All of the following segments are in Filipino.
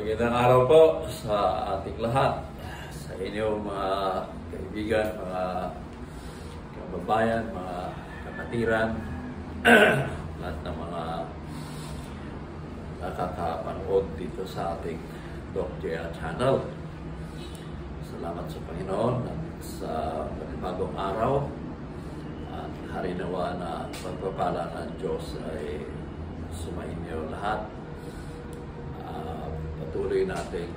Magandang araw po sa ating lahat, sa inyo mga kaibigan, mga kababayan, mga kapatiran, lahat ng mga nakakapanood dito sa ating Doc Jaya channel. Salamat sa Panginoon at sa panibagong araw at harinawa na pagpapala ng Diyos ay sumainyo lahat patuloy natin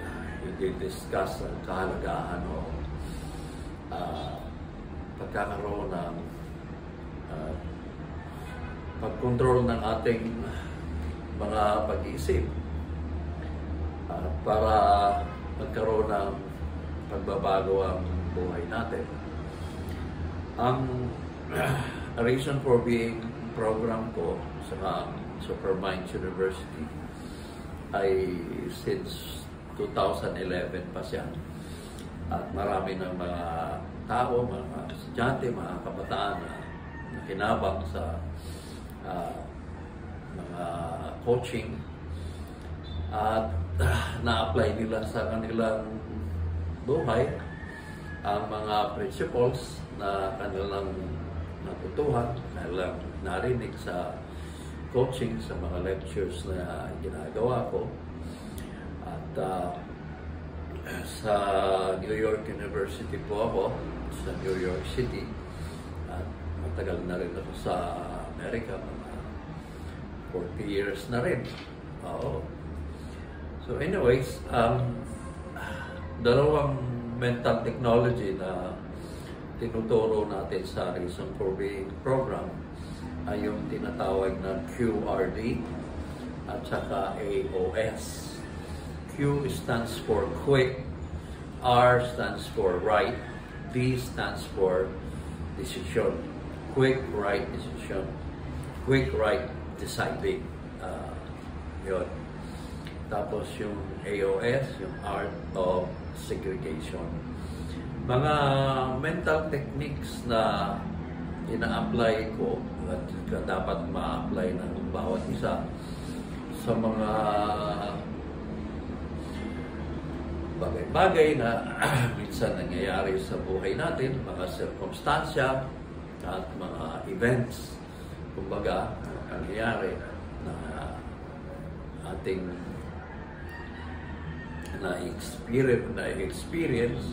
uh, i-discuss ang kahalagahan o uh, pagkakaroon ng uh, pagkontrol ng ating mga pag-iisip uh, para magkaroon ng pagbabago ang buhay natin. Ang reason for being program ko sa Superminds University ay since 2011 pa siya. At marami ng mga tao, mga estudyante, mga kabataan na nakinabang sa uh, mga coaching at na-apply nila sa kanilang buhay ang mga principles na kanilang natutuhan, kanilang narinig sa coaching, sa mga lectures na ginagawa ko. At uh, sa New York University po ako, sa New York City. At matagal na rin ako sa Amerika, mga 40 years na rin. Oo. So anyways, um, dalawang mental technology na tinuturo natin sa Reason for Being program ay yung tinatawag na QRD at saka AOS. Q stands for quick, R stands for right, D stands for decision. Quick, right decision. Quick, right deciding. Uh, yun. Tapos yung AOS, yung Art of Segregation. Mga mental techniques na ina-apply ko at dapat ma-apply ng bawat isa sa mga bagay-bagay na minsan nangyayari sa buhay natin, mga sirkumstansya at mga events, kumbaga, nangyayari na ating na-experience, na-experience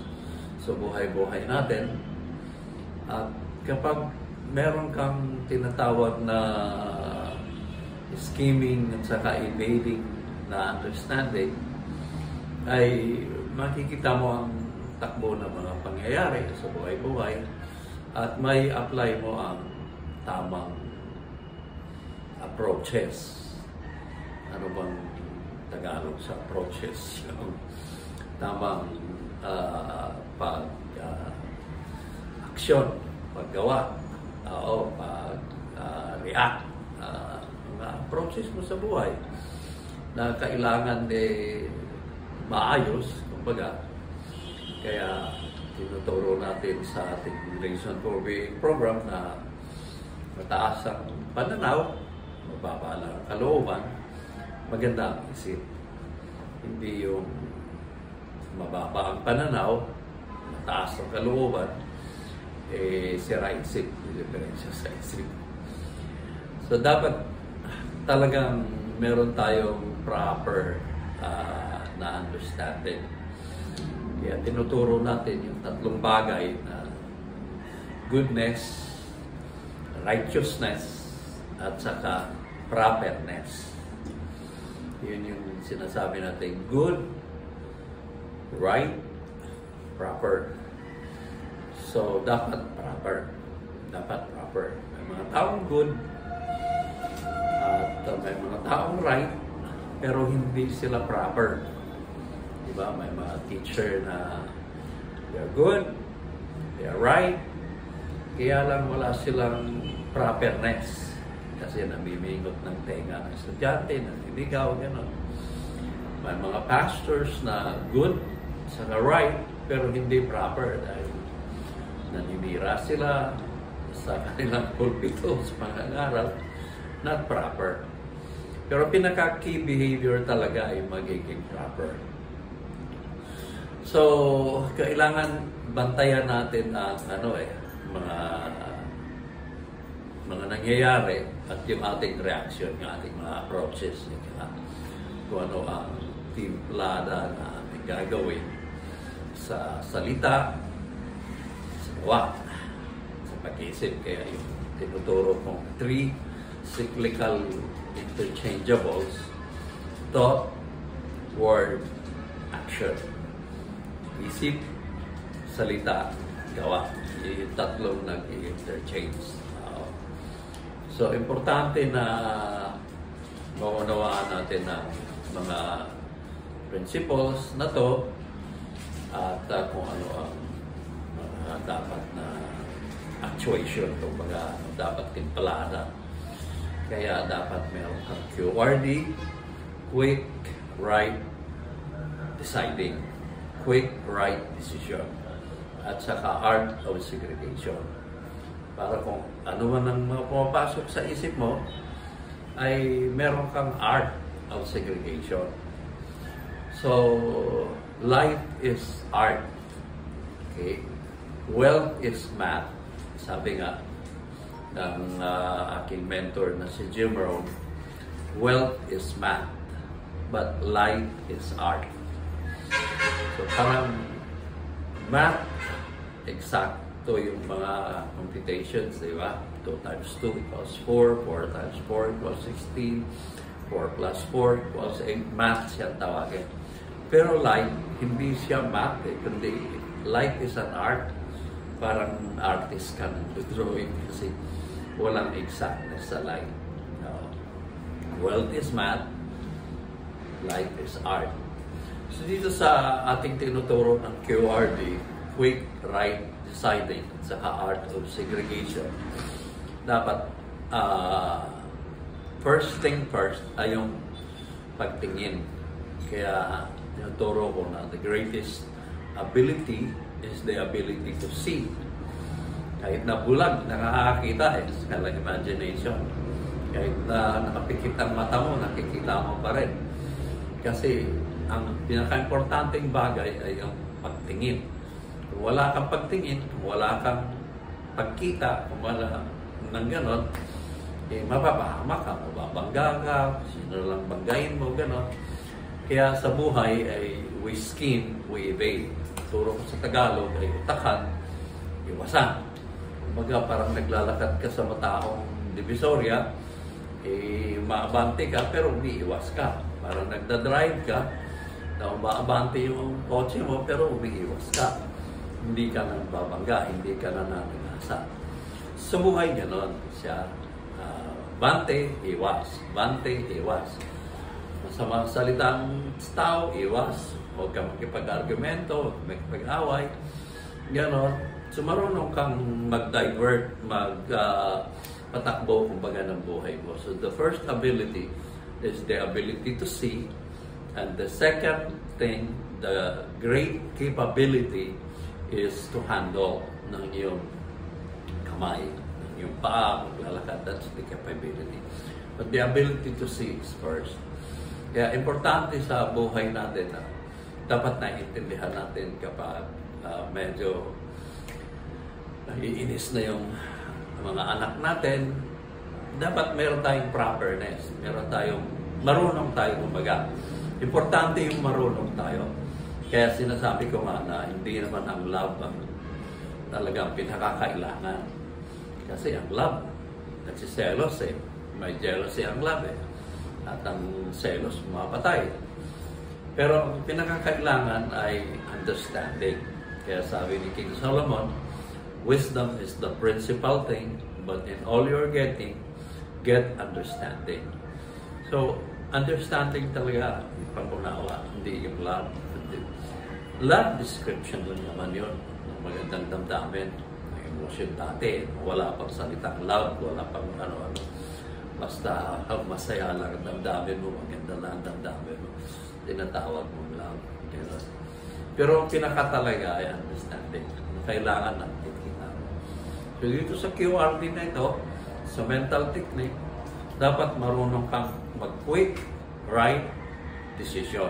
sa buhay-buhay natin. At kapag meron kang tinatawag na scheming at saka evading na understanding, ay makikita mo ang takbo ng mga pangyayari sa buhay-buhay at may apply mo ang tamang approaches. Ano bang Tagalog sa approaches? Yung tamang uh, pag uh, paggawa, oo, pag uh, react, uh, mga approaches mo sa buhay na kailangan eh maayos, kumbaga. Kaya tinuturo natin sa ating Reason for Being program na mataas ang pananaw, mababa lang ang kalooban, maganda ang isip. Hindi yung mababa ang pananaw, mataas ang kalooban, eh, sira isip, diferensya sa isip. So, dapat talagang meron tayong proper uh, na understanding. Kaya tinuturo natin yung tatlong bagay na goodness, righteousness, at saka properness. Yun yung sinasabi natin, good, right, proper. So, dapat proper. Dapat proper. May mga taong good, at uh, may mga taong right, pero hindi sila proper. Diba? May mga teacher na they're good, they're right, kaya lang wala silang properness. Kasi namimingot ng tenga ng estudyante, naniligaw, gano'n. May mga pastors na good, saka right, pero hindi proper dahil naninira sila sa kanilang pulpito sa pangangaral, not proper. Pero pinaka-key behavior talaga ay magiging proper. So, kailangan bantayan natin ang ano eh, mga mga nangyayari at yung ating reaction, yung ating mga approaches, yung kung ano ang timplada na gagawin sa salita, gawa, sa pag-isip. Kaya yung tinuturo kong three cyclical interchangeables, thought, word, action. Isip, salita, gawa. Yung tatlong nag-interchange. So, importante na maunawaan natin ang mga principles na to at uh, kung ano ang uh, dapat na actuation, kumbaga dapat timpalada. Kaya dapat meron kang QRD, quick, right, deciding. Quick, right decision. At saka art of segregation. Para kung ano man ang mga pumapasok sa isip mo, ay meron kang art of segregation. So, life is art. Okay? Wealth is math. Sabi nga ng uh, aking mentor na si Jim Rohn, wealth is math, but life is art. So parang math, eksakto yung mga computations, di ba? 2 times 2 equals 4, 4 times 4 equals 16, 4 plus 4 equals 8. Math siya tawagin. Pero life, hindi siya math eh, kundi life is an art. Parang artist ka ng drawing kasi walang exactness sa life. No. Wealth is math, life is art. So dito sa ating tinuturo ng QRD, quick, right, deciding, sa art of segregation, dapat uh, first thing first ay yung pagtingin. Kaya tinuturo ko na the greatest ability is the ability to see. Kahit na bulag, nakakakita eh, sa kalang imagination. Kahit na nakapikit ang mata mo, nakikita mo pa rin. Kasi ang pinaka-importanting bagay ay yung pagtingin. Kung wala kang pagtingin, kung wala kang pagkita, kung wala ng ganon, eh, mapapahama ka, mababangga ka, sino lang banggain mo, ganon. Kaya sa buhay ay we scheme, we evade. Turo ko sa Tagalog ay utakan, iwasan. Kumbaga parang naglalakad ka sa mataong divisoria, eh, maabante ka pero umiiwas ka. Parang nagda-drive ka, na umaabante yung kotse mo pero umiiwas ka. Hindi ka nang babangga, hindi ka na nanagasa. Sa buhay ganon siya, uh, bante, iwas. Bante, iwas. Masama salitang tao, iwas. Huwag ka makipag-argumento, makipag-away. Ganon So marunong kang mag-divert, mag uh, patakbo kumbaga ng buhay mo. So the first ability is the ability to see and the second thing, the great capability is to handle ng iyong kamay, ng iyong paa, maglalakad. That's the capability. But the ability to see is first. Kaya importante sa buhay natin na dapat naiintindihan natin kapag uh, medyo naiinis na yung mga anak natin, dapat meron tayong properness. Meron tayong, marunong tayo kumbaga. Importante yung marunong tayo. Kaya sinasabi ko nga na hindi naman ang love ang talagang pinakakailangan. Kasi ang love, nagsiselos eh. May jealousy ang love eh. At ang selos mapatay. Pero ang pinakakailangan ay understanding. Kaya sabi ni King Solomon, Wisdom is the principal thing, but in all you're getting, get understanding. So, understanding talaga, pangunawa, hindi yung love. Love description lang naman yun. Ng magandang damdamin, emotion dati. Wala pang salitang love, wala pang ano-ano. Basta ang masaya lang ang damdamin mo, maganda lang ang damdamin. Tinatawag mong love. Pero ang pinaka talaga ay understanding. Kailangan natin So dito sa QRT na ito, sa mental technique, dapat marunong kang mag-quick, right decision.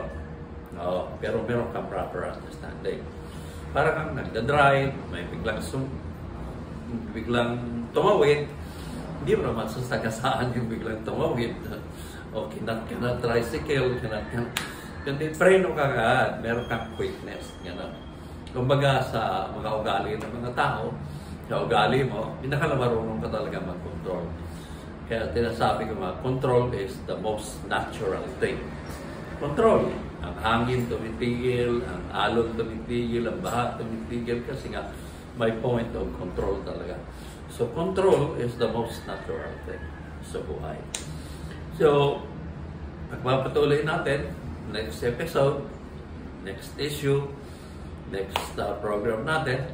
Oo, pero meron kang proper understanding. Para kang nagda-drive, may biglang sum biglang tumawid, hindi mo naman sasagasaan yung biglang tumawid. o ka na tricycle, kinat ka Kundi preno ka agad, meron kang quickness. Gano'n. Kumbaga sa mga ugali ng mga tao, sa ugali mo, hindi ka na marunong ka talaga mag-control. Kaya tinasabi ko mga, control is the most natural thing. Control. Ang hangin tumitigil, ang alon tumitigil, ang baha tumitigil kasi nga may point of control talaga. So control is the most natural thing sa buhay. So, pagpapatuloy natin, next episode, next issue, next uh, program natin.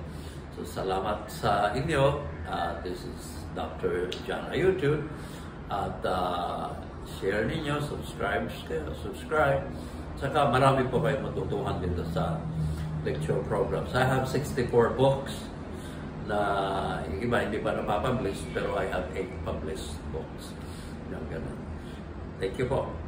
So, salamat sa inyo. Uh, this is Dr. John Ayutun. At uh, share ninyo, subscribe subscribe. Saka marami po kayo matutuhan dito sa lecture programs. I have 64 books na iba hindi pa napapublish pero I have 8 published books. Yung ganun. Thank you po.